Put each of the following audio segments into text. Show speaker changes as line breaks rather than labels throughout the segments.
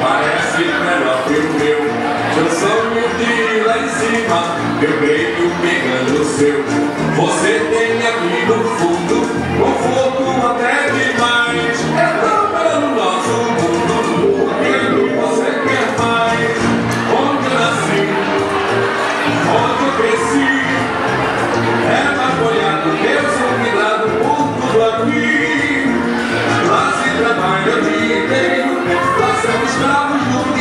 Parece melhor que o meu. Eu sou humilde lá em cima Meu peito pegando o seu. Você tem a minha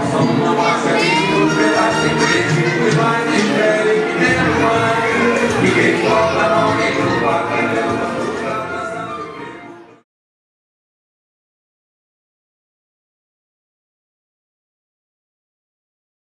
Thank you.